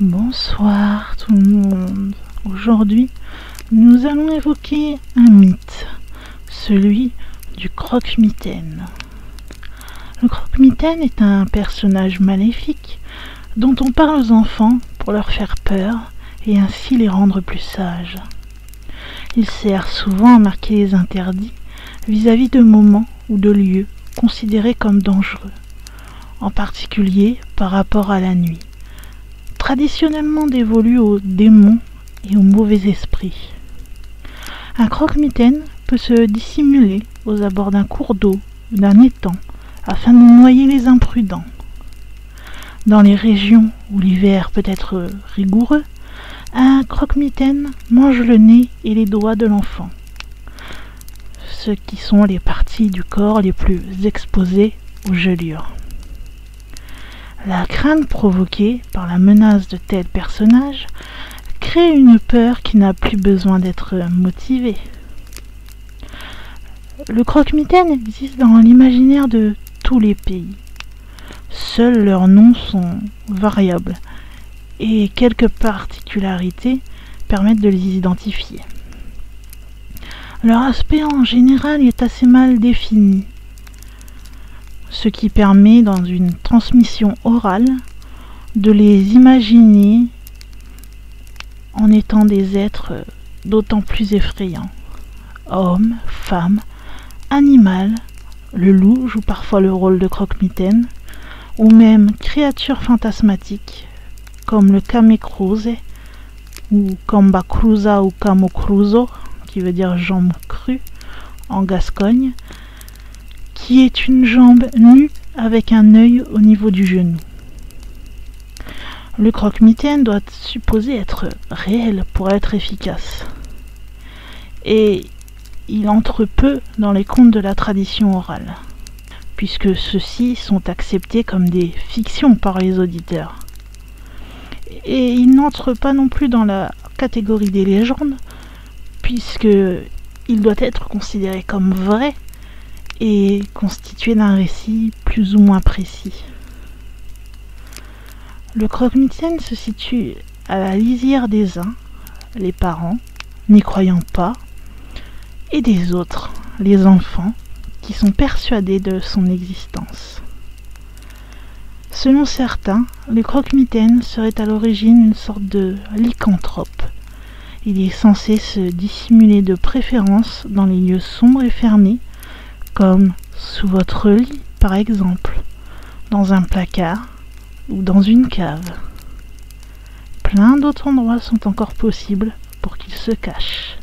Bonsoir tout le monde. Aujourd'hui, nous allons évoquer un mythe, celui du croque-mitaine. Le croque-mitaine est un personnage maléfique dont on parle aux enfants pour leur faire peur et ainsi les rendre plus sages. Il sert souvent à marquer les interdits vis-à-vis de moments ou de lieux considérés comme dangereux, en particulier par rapport à la nuit, traditionnellement dévolu aux démons et aux mauvais esprits. Un croque-mitaine peut se dissimuler aux abords d'un cours d'eau ou d'un étang afin de noyer les imprudents. Dans les régions où l'hiver peut être rigoureux, un croque-mitaine mange le nez et les doigts de l'enfant, ce qui sont les parties du corps les plus exposées aux gelures. La crainte provoquée par la menace de tels personnages crée une peur qui n'a plus besoin d'être motivée. Le croque-mitaine existe dans l'imaginaire de tous les pays. Seuls leurs noms sont variables et quelques particularités permettent de les identifier. Leur aspect en général est assez mal défini, ce qui permet dans une transmission orale de les imaginer en étant des êtres d'autant plus effrayants. Hommes, femmes, animal, le loup joue parfois le rôle de croque-mitaine, ou même créatures fantasmatiques comme le Kamekruze ou Kamba Cruza ou Kamo Cruzo, qui veut dire jambe crue en Gascogne, qui est une jambe nue avec un œil au niveau du genou. Le croque-mitaine doit supposer être réel pour être efficace. Et il entre peu dans les contes de la tradition orale, puisque ceux-ci sont acceptés comme des fictions par les auditeurs. Et il n'entre pas non plus dans la catégorie des légendes, puisque il doit être considéré comme vrai et constitué d'un récit plus ou moins précis. Le croque-mitaine se situe à la lisière des uns, les parents, n'y croyant pas, et des autres, les enfants, qui sont persuadés de son existence. Selon certains, le croque-mitaine serait à l'origine une sorte de lycanthrope. Il est censé se dissimuler de préférence dans les lieux sombres et fermés, comme sous votre lit par exemple, dans un placard, ou dans une cave. Plein d'autres endroits sont encore possibles pour qu'il se cache.